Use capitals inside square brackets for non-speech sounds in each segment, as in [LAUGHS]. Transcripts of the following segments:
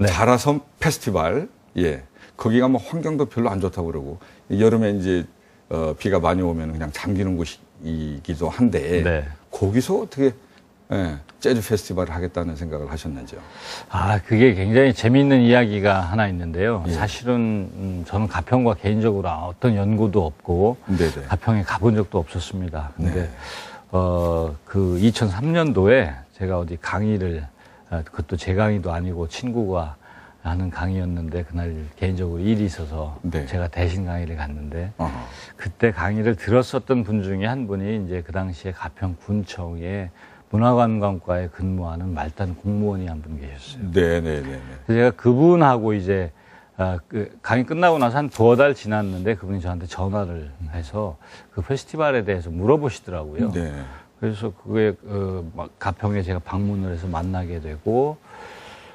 네. 다라섬 페스티벌, 예. 거기가 뭐 환경도 별로 안 좋다고 그러고, 여름에 이제, 어, 비가 많이 오면 그냥 잠기는 곳이기도 한데, 네. 거기서 어떻게, 예, 재즈 페스티벌을 하겠다는 생각을 하셨는지요? 아, 그게 굉장히 재미있는 이야기가 하나 있는데요. 예. 사실은 음, 저는 가평과 개인적으로 어떤 연고도 없고 네네. 가평에 가본 적도 없었습니다. 근데 네. 어, 그 2003년도에 제가 어디 강의를 아, 그것도 제 강의도 아니고 친구가 하는 강의였는데 그날 개인적으로 일이 있어서 네. 제가 대신 강의를 갔는데 어허. 그때 강의를 들었었던 분 중에 한 분이 이제 그 당시에 가평 군청에 문화관광과에 근무하는 말단 공무원이 한 분 계셨어요. 네네네네. 그래서 제가 그분하고 이제 아, 그 강의 끝나고 나서 한 두어 달 지났는데 그분이 저한테 전화를 해서 그 페스티벌에 대해서 물어보시더라고요. 네. 그래서 그게 어, 막 가평에 제가 방문을 해서 만나게 되고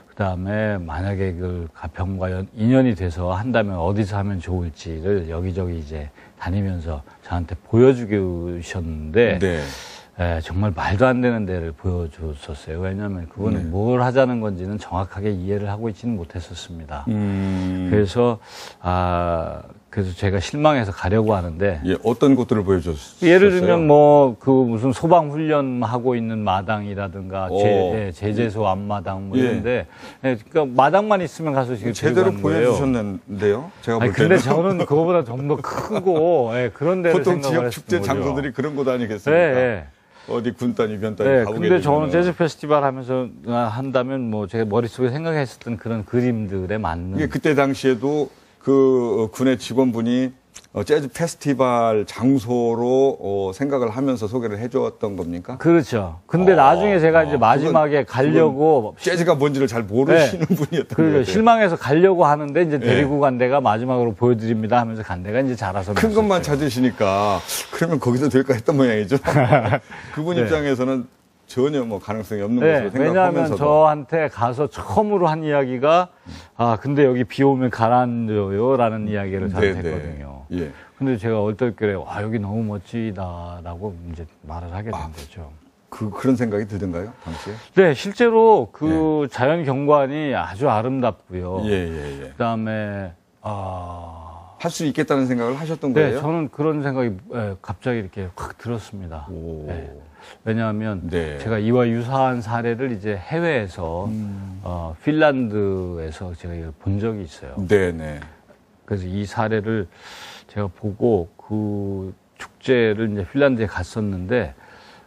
그다음에 만약에 그 가평과 연- 인연이 돼서 한다면 어디서 하면 좋을지를 여기저기 이제 다니면서 저한테 보여주셨는데 네. 예, 정말 말도 안 되는 데를 보여줬었어요. 왜냐하면 그분은 네. 뭘 하자는 건지는 정확하게 이해를 하고 있지는 못했었습니다. 음. 그래서 아 그래서 제가 실망해서 가려고 하는데 예, 어떤 곳들을 보여줬어요? 예를 들면 뭐 그 무슨 소방 훈련 하고 있는 마당이라든가 오. 제, 예, 제재소 앞마당 뭐 예. 이런데 예, 그러니까 마당만 있으면 가서 지금 제대로. 보여주셨는데요. 제가 볼 아니, 근데 저는 그거보다 좀 더 크고 예, 그런 데를 보통 지역 축제 거죠. 장소들이 그런 곳 예, 아니겠습니까? 예. 어디 군단 이 변단이 네, 가보게 근데 저는 되면은. 재즈 페스티벌 하면서 아, 한다면 뭐 제가 머릿속에 생각했었던 그런 그림들에 맞는 이게 그때 당시에도 그 군의 직원분이 어, 재즈 페스티벌 장소로 어, 생각을 하면서 소개를 해줬던 겁니까? 그렇죠. 근데 어, 나중에 제가 어, 이제 마지막에 가려고 재즈가 뭔지를 잘 모르시는 분이었던 그 거예요. 실망해서 가려고 하는데 이제 예. 데리고 간 데가 마지막으로 보여드립니다 하면서 간 데가 이제 자라서 큰 것만. 찾으시니까 그러면 거기서 될까 했던 모양이죠. [LAUGHS] 그분 네. 입장에서는 전혀 뭐 가능성이 없는 네, 것으로 왜냐하면 생각하면서도 저한테 가서 처음으로 한 이야기가 아 근데 여기 비 오면 가라앉아요라는 이야기를 저한테 네, 네. 했거든요. 예. 근데 제가 얼떨결에 와 여기 너무 멋지다라고 이제 말을 하게 된 아. 거죠. 그 그런 생각이 들던가요, 당시에? 네, 실제로 그 자연 경관이 아주 아름답고요. 예, 예, 예. 그다음에 아, 할 수 있겠다는 생각을 하셨던 네, 거예요? 저는 그런 생각이 예, 갑자기 이렇게 확 들었습니다. 오. 네. 왜냐하면 네. 제가 이와 유사한 사례를 이제 해외에서 음. 어, 핀란드에서 제가 이걸 본 적이 있어요. 네, 네. 그래서 이 사례를 제가 보고 그 축제를 이제 핀란드에 갔었는데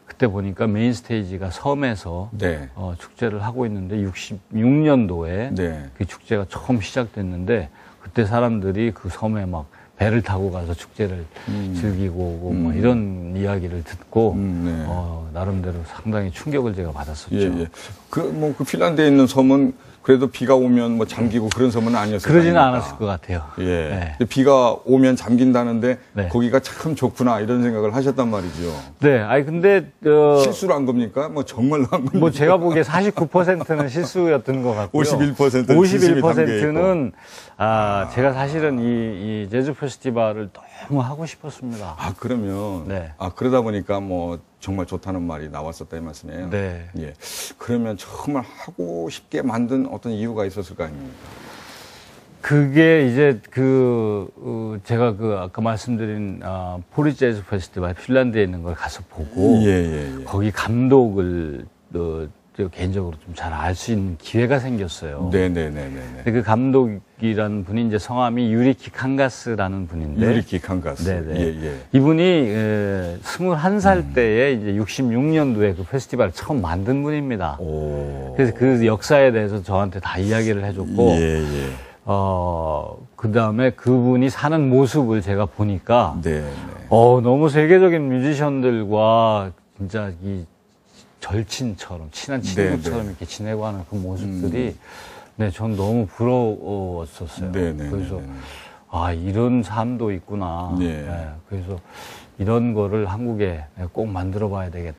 그때 보니까 메인 스테이지가 섬에서 네. 어, 축제를 하고 있는데 66년도에 네. 그 축제가 처음 시작됐는데 그때 사람들이 그 섬에 막 배를 타고 가서 축제를 음. 즐기고 오고 뭐 음. 이런 이야기를 듣고 음, 네. 어, 나름대로 상당히 충격을 제가 받았었죠. 예, 예. 그, 뭐, 그 핀란드에 있는 섬은 그래도 비가 오면 뭐 잠기고 그런 섬은 아니었을 그러지는 거 아닙니까? 않았을 것 같아요. 예. 네. 비가 오면 잠긴다는데 네. 거기가 참 좋구나 이런 생각을 하셨단 말이죠. 네, 아니 근데 어, 실수로 한 겁니까? 뭐 정말로 한 겁니까? 뭐 제가 보기에 49%는 실수였던 것 같고요. 51%는 진심이 담겨 51%는 아, 제가 사실은 이, 이 재즈 페스티벌을 너무 하고 싶었습니다. 아, 그러면. 네. 아, 그러다 보니까 뭐 정말 좋다는 말이 나왔었다 이 말씀이에요. 네. 예. 그러면 정말 하고 싶게 만든 어떤 이유가 있었을 거 아닙니까? 그게 이제 그 어, 제가 그 아까 말씀드린 아, 포리 재즈 페스티벌 핀란드에 있는 걸 가서 보고 예, 예, 예. 거기 감독을 어, 저 개인적으로 좀 잘 알 수 있는 기회가 생겼어요. 네네네네. 그 감독이라는 분이 이제 성함이 유리키 칸가스라는 분인데 유리키 칸가스. 네네. 예, 예. 이분이 에, 21살 음. 때에 이제 66년도에 그 페스티벌을 처음 만든 분입니다. 오. 그래서 그 역사에 대해서 저한테 다 이야기를 해줬고 예, 예. 어, 그 다음에 그분이 사는 모습을 제가 보니까, 네, 네. 어, 너무 세계적인 뮤지션들과 진짜 이 절친처럼, 친한 친구처럼 네. 이렇게 지내고 하는 그 모습들이, 네, 전 너무 부러웠었어요. 네, 네, 그래서, 네, 네. 아, 이런 삶도 있구나. 네. 그래서 이런 거를 한국에 꼭 만들어 봐야 되겠다.